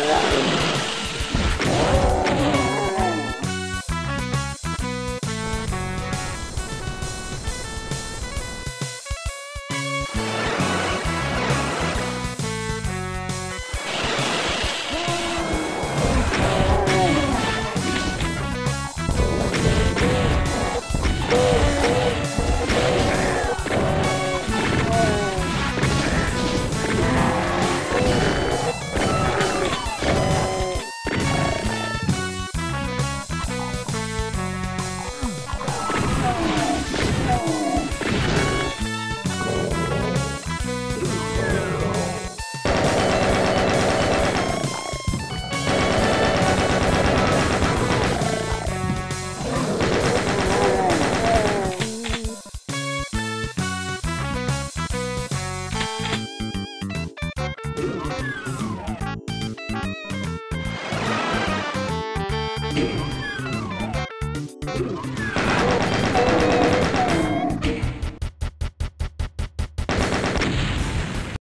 you